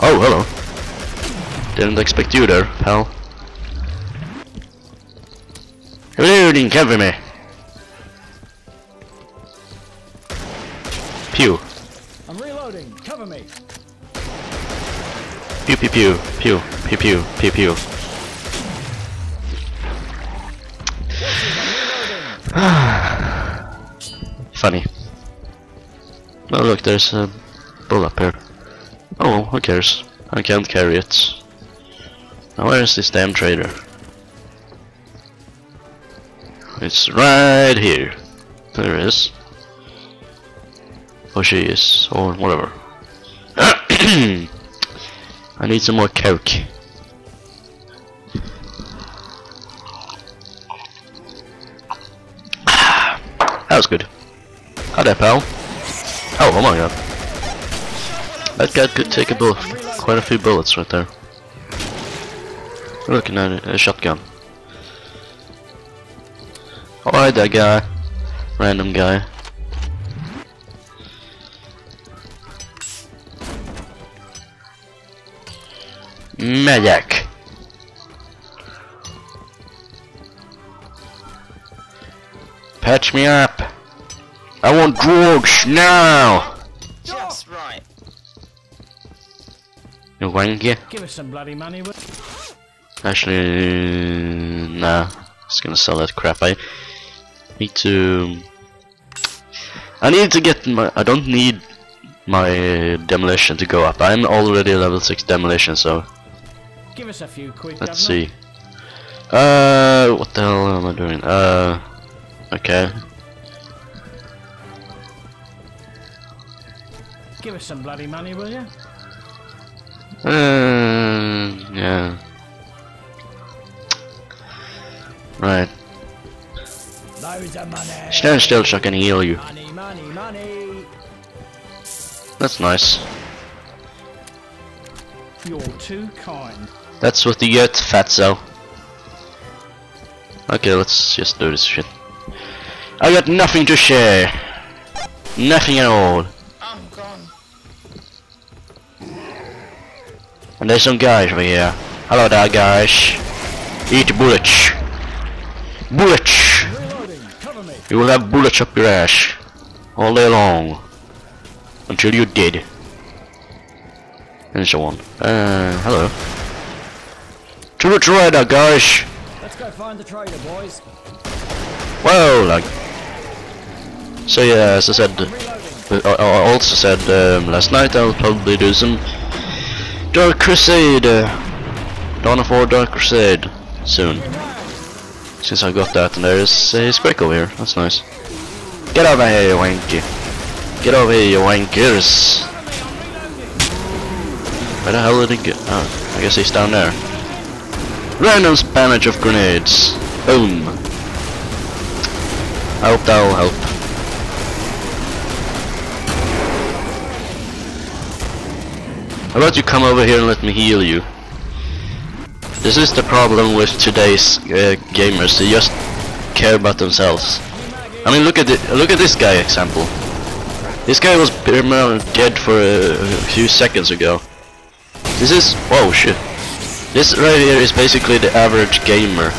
Oh, hello. Didn't expect you there, pal. Reloading, cover me. Pew. I'm reloading. Cover me. Pew pew pew. Pew. Pew pew. Pew pew. Funny. Oh look, there's a Bullpup here. Oh, who cares? I can't carry it. Now where is this damn trader? It's right here. There it is. Or she is, or whatever. I need some more coke. Ah, that was good. Hi there, pal. Oh, oh my god. That guy could take a bullet, quite a few bullets right there. Looking at a shotgun. Alright, that guy. Random guy. Medic. Patch me up. I want drugs now. You. Give us some bloody money. Actually, nah. Just gonna sell that crap. I need to. I need to get my. I don't need my demolition to go up. I'm already level six demolition, so Give us a few quick. let's governor. see. Uh, what the hell am I doing? Uh, okay. Give us some bloody money, will you? Uh, yeah. Right. Stand still so I can heal you. Money, money, money. That's nice. You're too kind. That's what you get, fatso. Okay, let's just do this shit. I got nothing to share. Nothing at all. And there's some guys over here. Hello there, guys. Eat bullets. Bullets! Reloading. Cover me. You will have bullets up your ass. All day long. Until you're dead. And so on. Uh, hello. To the trader, guys! Let's go find the trader, boys. Well, like. So yeah, as I said, uh, I also said um, last night I'll probably do some Dark Crusade, Dawn of War Dark Crusade soon. Since I got that, and there is a Scrake over here. That's nice. Get over here, you wanky. Get over here, you wankers. Where the hell did he get? Oh, ah, I guess he's down there. Random spammage of grenades. Boom. I hope that will help. How about you come over here and let me heal you? This is the problem with today's uh, gamers. They just care about themselves. I mean, look at it. Look at this guy example. This guy was dead for a, a few seconds ago. This is whoa shit. This right here is basically the average gamer.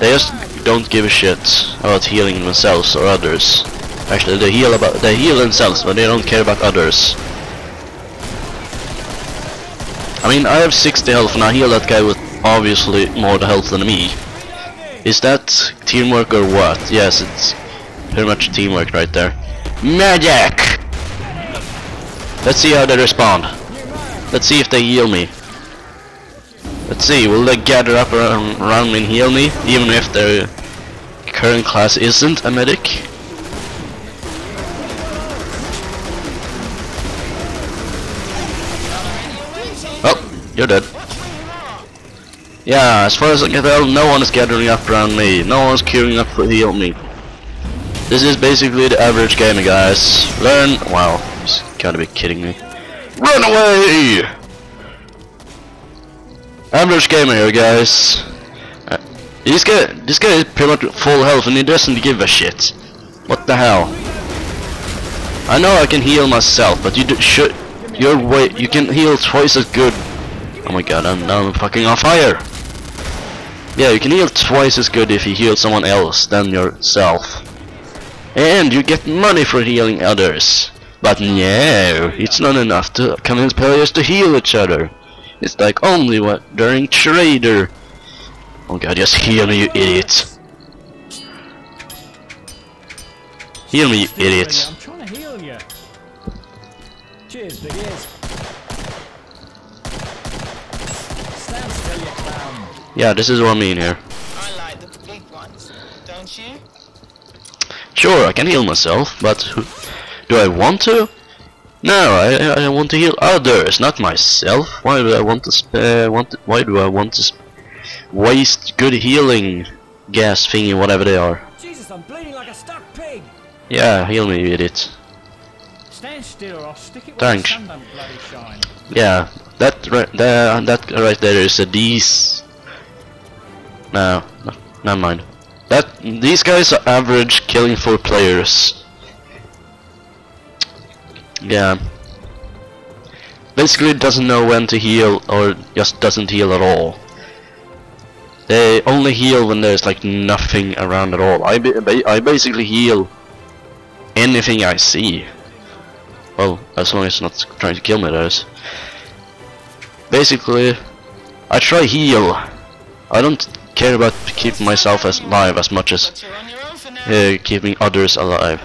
They just don't give a shit about healing themselves or others. Actually, they heal about they heal themselves, but they don't care about others. I mean, I have 60 health and I heal that guy with obviously more health than me. Is that teamwork or what? Yes, it's pretty much teamwork right there. Magic! Let's see how they respond. Let's see if they heal me. Let's see, will they gather up around, around me and heal me, even if their current class isn't a medic? You're dead. Yeah, as far as I can tell, no one is gathering up around me. No one's queuing up to heal me. This is basically the average gamer, guys. Learn. Wow, he's gotta be kidding me. Run away! Average gamer here, guys. Uh, this guy, this guy is pretty much full health and he doesn't give a shit. What the hell? I know I can heal myself, but you should you're way you can heal twice as good. Oh my god, I'm I'm fucking on fire. Yeah, you can heal twice as good if you heal someone else than yourself. And you get money for healing others. But no, it's not enough to convince players to heal each other. It's like only what during trader. Oh god, just heal me, you idiot. Heal me, you idiots. I'm trying to heal you. Cheers, big ears. Stand still, you clown. Yeah, this is what I mean here. I like the big ones, don't you? Sure, I can heal myself, but do I want to? No, I, I I want to heal others, not myself. Why do I want to sp uh, want? To, why do I want to waste good healing gas thingy, whatever they are? Jesus, I'm bleeding like a stuck pig. Yeah, heal me, you idiot. Stand still or I'll stick it where Thanks. the sun don't bloody shine. Yeah, that right there, that right there is a D's. No, no, never mind. That these guys are average Killing Floor players. Yeah. Basically doesn't know when to heal or just doesn't heal at all. They only heal when there's like nothing around at all. I, ba I basically heal anything I see. Well, as long as it's not trying to kill me, that is. Basically, I try heal. I don't care about keeping myself as alive as much as uh, keeping others alive.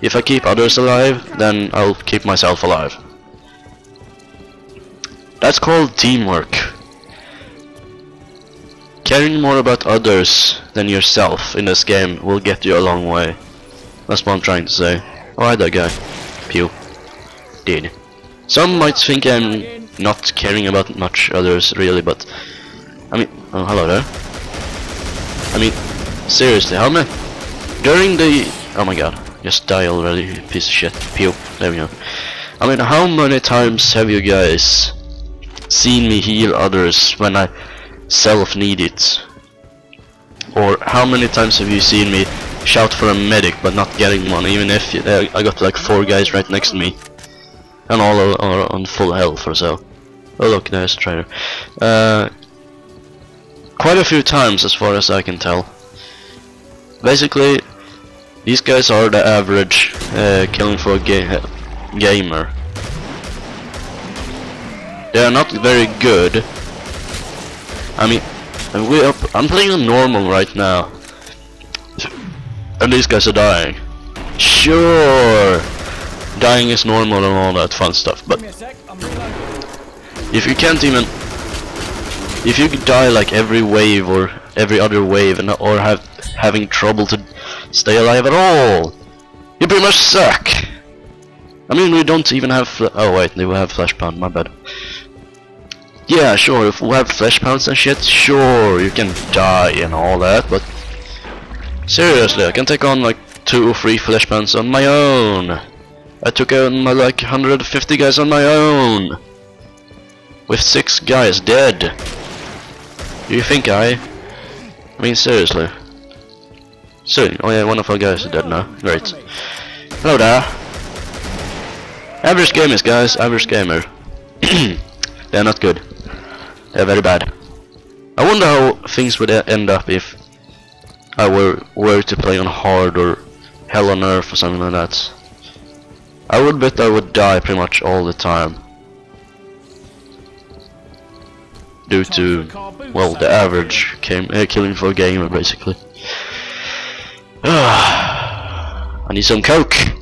If I keep others alive, then I'll keep myself alive. That's called teamwork. Caring more about others than yourself in this game will get you a long way. That's what I'm trying to say. Hi that guy. Pew. Did. Some might think I'm not caring about much others really, but I mean, oh hello there. I mean, seriously, how many during the oh my god, just die already, piece of shit. Pew. There we go. I mean, how many times have you guys seen me heal others when I self need it? Or how many times have you seen me shout for a medic but not getting one, even if uh, I got like four guys right next to me, and all are, are on full health or so. Oh look, there's a trader. Uh, quite a few times, as far as I can tell. Basically, these guys are the average uh, killing for a ga gamer. They are not very good. I mean, we are, I'm playing on normal right now. And these guys are dying. Sure! Dying is normal and all that fun stuff, but Give me a sec, I'm reloading. if you can't even if you die like every wave or every other wave and or have having trouble to stay alive at all you pretty much suck. I mean we don't even have oh wait we have flesh pound my bad. Yeah sure if we have flesh pounds and shit sure you can die and all that but seriously I can take on like two or three flesh pounds on my own. I took on my like 150 guys on my own with six guys dead. You think I? I mean seriously. So, oh yeah, one of our guys is dead now. Great. Hello there. Average gamers, guys. Average gamer. They're not good. They're very bad. I wonder how things would end up if I were were to play on hard or hell on earth or something like that. I would bet I would die pretty much all the time. Due to, well, the average came, uh, killing for a gamer basically. I need some coke.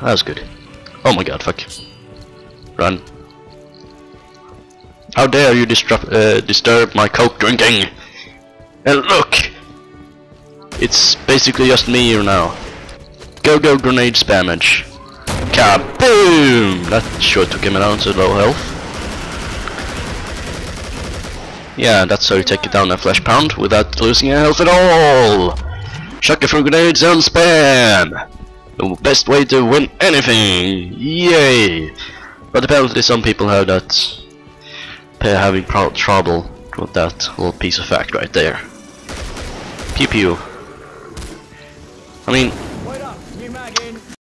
That was good. Oh my god, fuck. Run. How dare you disrupt, uh, disturb my coke drinking? And look! It's basically just me here now. Go go grenade spammage. Kaboom! That sure took him down to low health. Yeah, that's how you take it down a flesh pound without losing your health at all. It through grenades and spam. The best way to win anything. Yay! But apparently some people have that they're having trouble with that little piece of fact right there. Pew pew. I mean,